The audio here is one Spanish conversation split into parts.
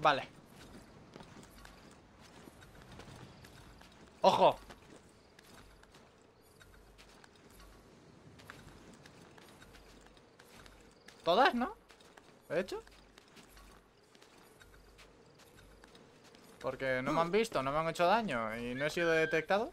Vale. ¡Ojo! ¿Todas, no? ¿He hecho? Porque no me han visto, no me han hecho daño y no he sido detectado.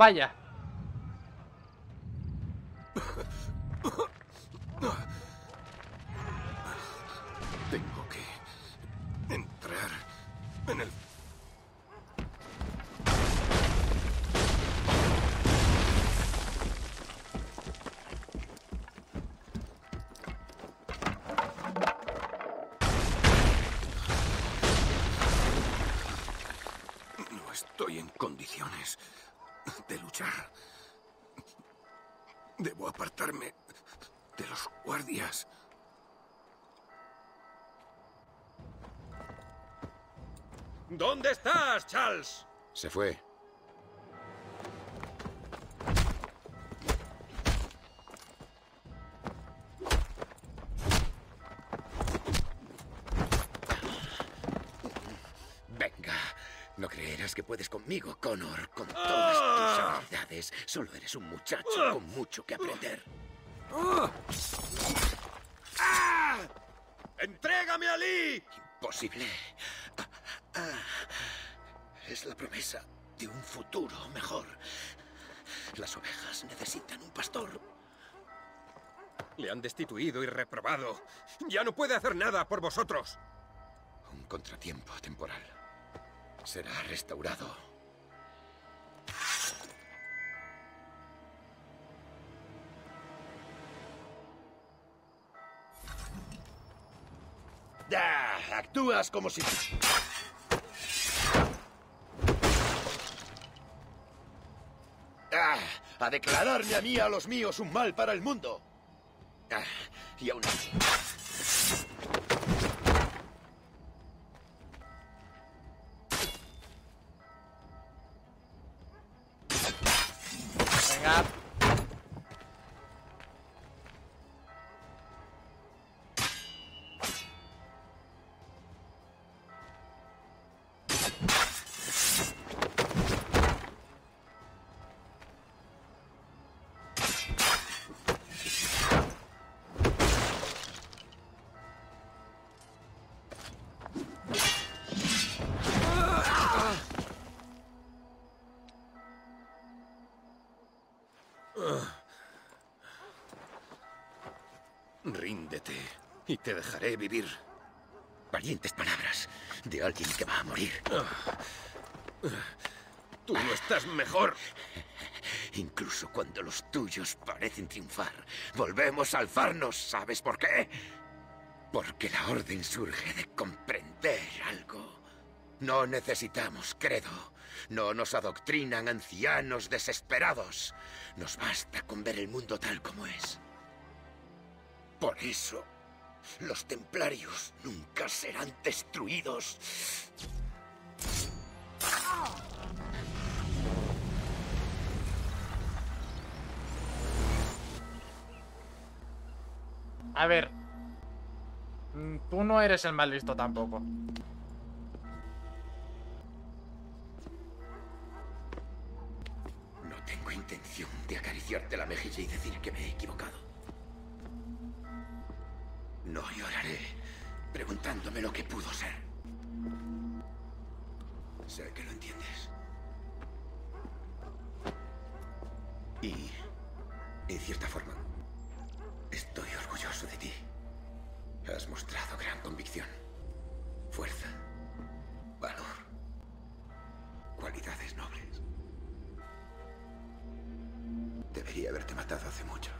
Vaya. Tengo que entrar en el... ¿Dónde estás, Charles? Se fue. Venga, no creerás que puedes conmigo, Connor, con todas tus habilidades. Solo eres un muchacho con mucho que aprender. ¡Entrégame a Lee! Imposible. Ah, ah. Es la promesa de un futuro mejor. Las ovejas necesitan un pastor. Le han destituido y reprobado. Ya no puede hacer nada por vosotros. Un contratiempo temporal. Será restaurado. ¡Ya! Actúas como si... A declararme a mí a los míos un mal para el mundo. Ah, y aún así... Venga. Ríndete y te dejaré vivir. Valientes palabras de alguien que va a morir. Tú no estás mejor. Incluso cuando los tuyos parecen triunfar, volvemos a alzarnos. ¿Sabes por qué? Porque la orden surge de comprender algo. No necesitamos credo. No nos adoctrinan ancianos desesperados. Nos basta con ver el mundo tal como es. Por eso, los templarios nunca serán destruidos. A ver. Mm, Tú no eres el más listo tampoco. No tengo tengo intención de acariciarte la mejilla y decir que me he equivocado. No lloraré preguntándome lo que pudo ser. Sé que lo entiendes. Y, en cierta forma, estoy orgulloso de ti. Has mostrado gran convicción, fuerza, valor, cualidades nobles. Debería haberte matado hace mucho.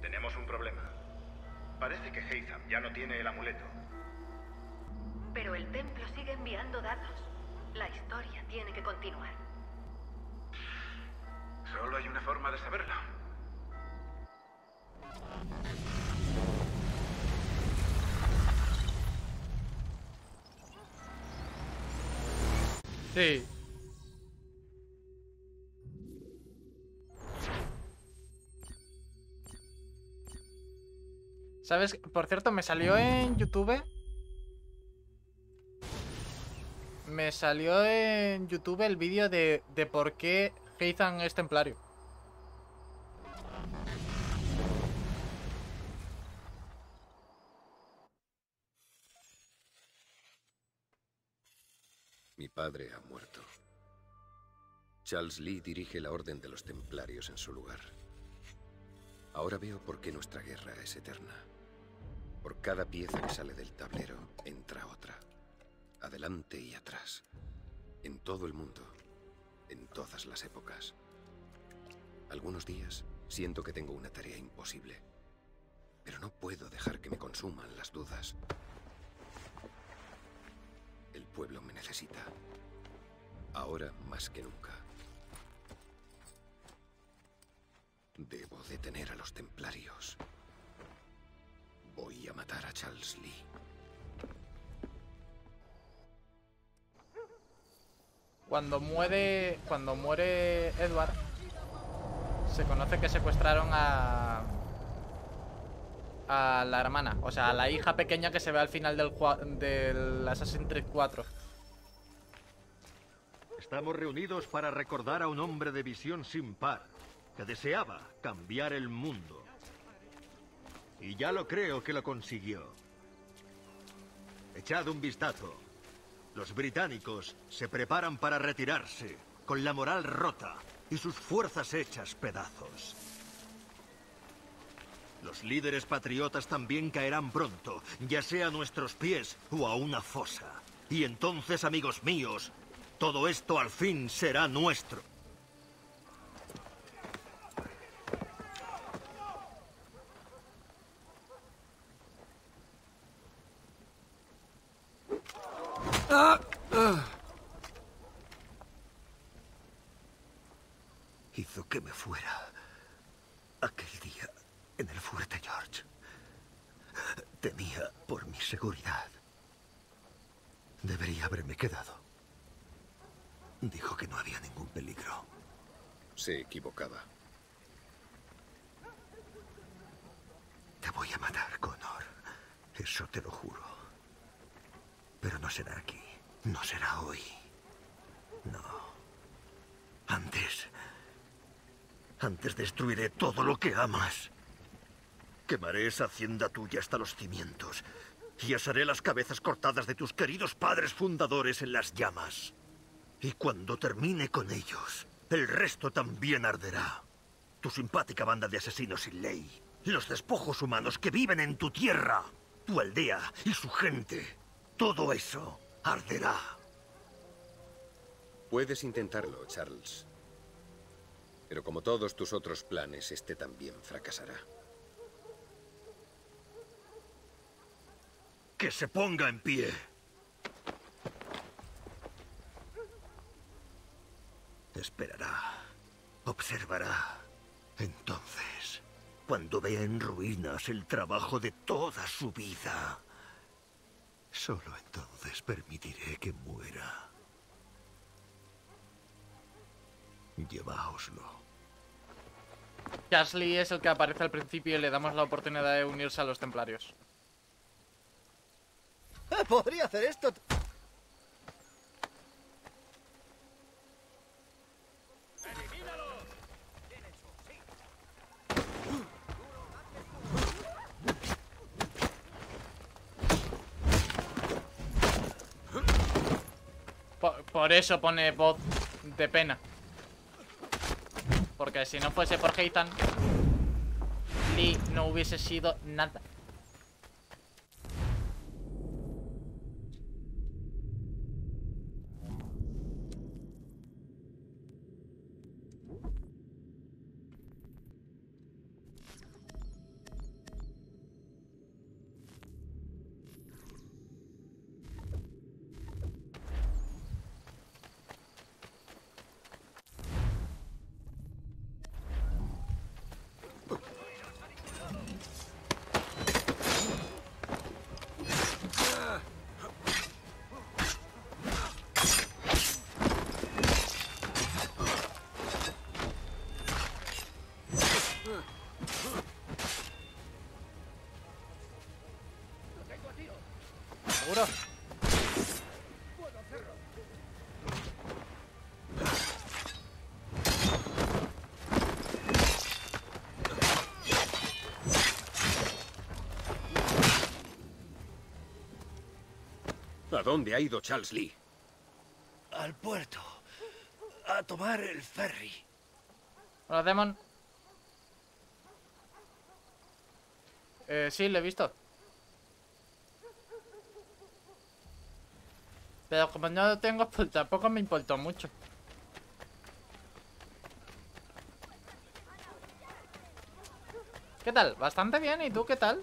Tenemos un problema. Parece que Heitham ya no tiene el amuleto. Pero el templo sigue enviando datos. La historia tiene que continuar. Solo hay una forma de saberlo. Sí. ¿Sabes? Por cierto, me salió en YouTube. Me salió en YouTube el vídeo de, de por qué Heizan es templario. Mi padre ha muerto. Charles Lee dirige la Orden de los Templarios en su lugar. Ahora veo por qué nuestra guerra es eterna. Por cada pieza que sale del tablero, entra otra. Adelante y atrás. En todo el mundo. En todas las épocas. Algunos días siento que tengo una tarea imposible. Pero no puedo dejar que me consuman las dudas. El pueblo me necesita. Ahora más que nunca. Debo detener a los templarios. Voy a matar a Charles Lee. Cuando muere. Cuando muere Edward. Se conoce que secuestraron a. A la hermana. O sea, a la hija pequeña que se ve al final del, del Assassin's Creed 4. Estamos reunidos para recordar a un hombre de visión sin par, que deseaba cambiar el mundo. Y ya lo creo que lo consiguió. Echad un vistazo. Los británicos se preparan para retirarse, con la moral rota y sus fuerzas hechas pedazos. Los líderes patriotas también caerán pronto, ya sea a nuestros pies o a una fosa. Y entonces, amigos míos, todo esto al fin será nuestro. Hizo que me fuera aquel día en el fuerte George. Por mi seguridad. Debería haberme quedado. Dijo que no había ningún peligro. Se equivocaba. Te voy a matar, Connor. Eso te lo juro. Pero no será aquí. No será hoy. No. Antes... Antes destruiré todo lo que amas. Quemaré esa hacienda tuya hasta los cimientos. Y asaré las cabezas cortadas de tus queridos padres fundadores en las llamas. Y cuando termine con ellos, el resto también arderá. Tu simpática banda de asesinos sin ley. Los despojos humanos que viven en tu tierra. Tu aldea y su gente. Todo eso arderá. Puedes intentarlo, Charles. Pero como todos tus otros planes, este también fracasará. Que se ponga en pie. Esperará. Observará. Entonces, cuando vea en ruinas el trabajo de toda su vida, Solo entonces permitiré que muera. Lleváoslo. Gasly es el que aparece al principio y le damos la oportunidad de unirse a los templarios. Podría hacer esto. Por, por eso pone voz de pena. Porque si no fuese por Heitan, Lee no hubiese sido nada. Dónde ha ido Charles Lee? Al puerto. A tomar el ferry. Hola, Demon. Eh, sí, lo he visto. Pero como no lo tengo, pues tampoco me importó mucho. ¿Qué tal? Bastante bien, ¿y tú qué tal?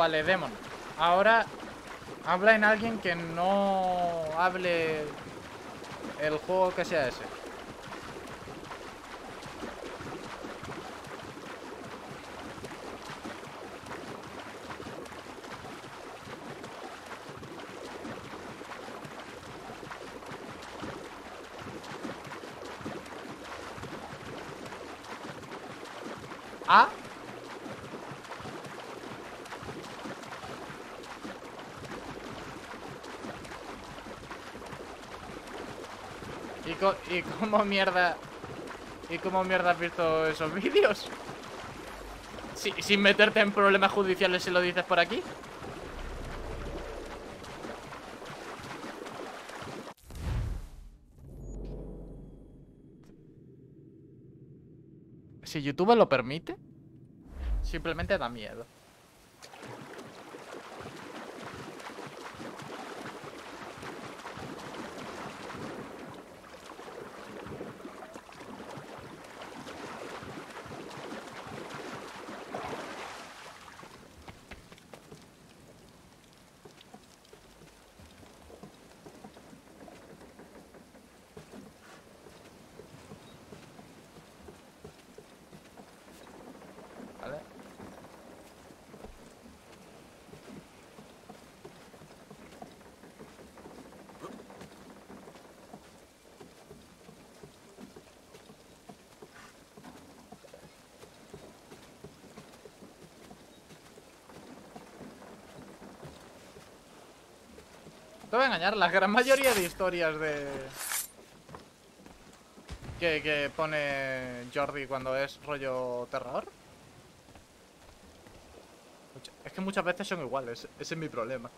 Vale, Demon. Ahora habla en alguien que no hable el juego que sea ese. Ah, ¿Y, ¿Y cómo mierda? ¿Y cómo mierda has visto esos vídeos? Si- sin meterte en problemas judiciales si lo dices por aquí. Si YouTube lo permite, simplemente da miedo. Te voy a engañar, la gran mayoría de historias de... Que, pone Jordi cuando es rollo terror Es que muchas veces son iguales, ese es mi problema.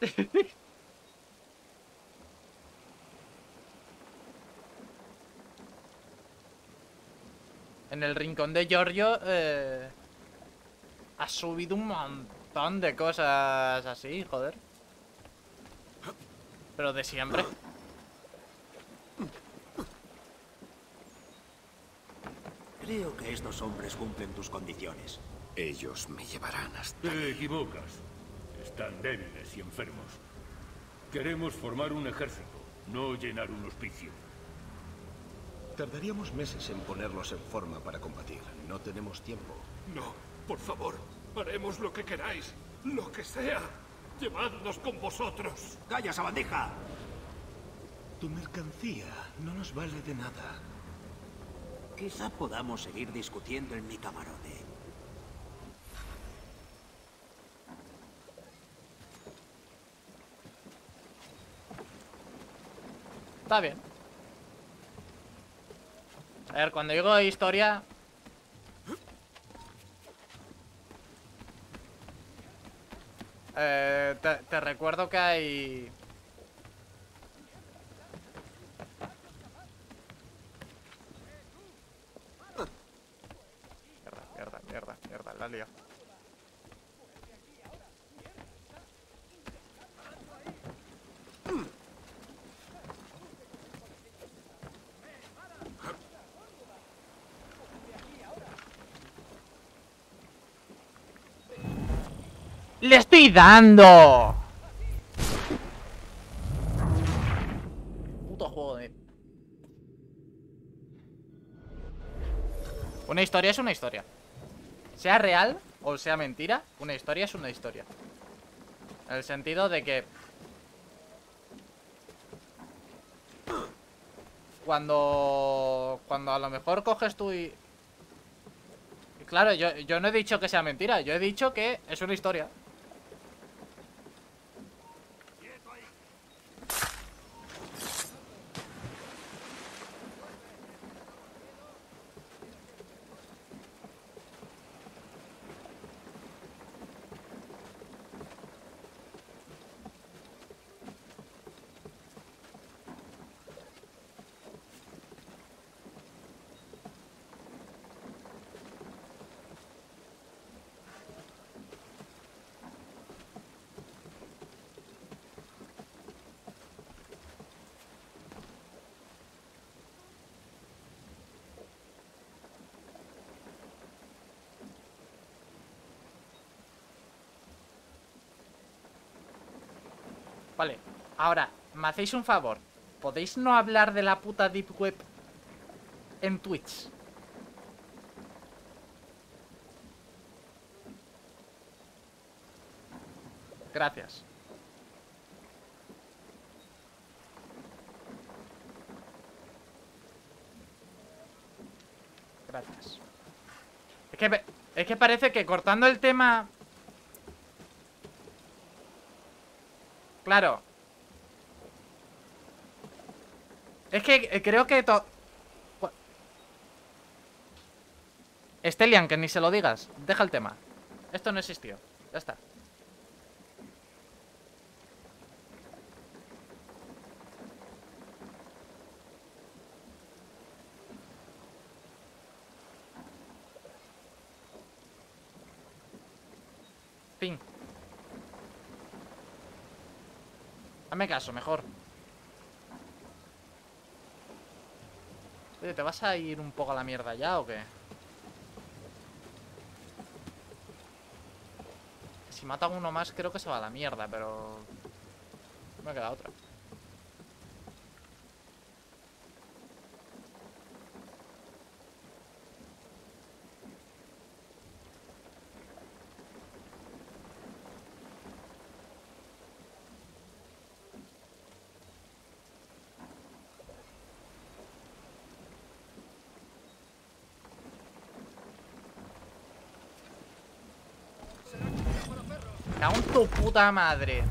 en el rincón de Giorgio, eh, ha subido un montón de cosas así, joder. Pero de siempre. Creo que estos hombres cumplen tus condiciones. Ellos me llevarán hasta... Te equivocas. Están débiles y enfermos. Queremos formar un ejército, no llenar un hospicio. Tardaríamos meses en ponerlos en forma para combatir. No tenemos tiempo. No, por favor, haremos lo que queráis. Lo que sea. Llevadnos con vosotros. ¡Calla, sabandija! Tu mercancía no nos vale de nada. Quizá podamos seguir discutiendo en mi camarote. Está bien. A ver, cuando digo historia... Eh, te, te recuerdo que hay... ¡Le estoy dando! Puto juego de... Una historia es una historia. Sea real o sea mentira, una historia es una historia. En el sentido de que... Cuando... Cuando a lo mejor coges tú y... Claro, yo, yo no he dicho que sea mentira, yo he dicho que es una historia. Vale, ahora, me hacéis un favor ¿Podéis no hablar de la puta Deep Web en Twitch? Gracias. Gracias. Es que, es que parece que cortando el tema Claro. Es que eh, creo que... To Estelian, que ni se lo digas. Deja el tema. Esto no existió. Ya está. Fin. Hazme caso, mejor. ¿te vas a ir un poco a la mierda ya o qué? Si mata uno más creo que se va a la mierda, pero... No me queda otra. Cago en tu puta madre.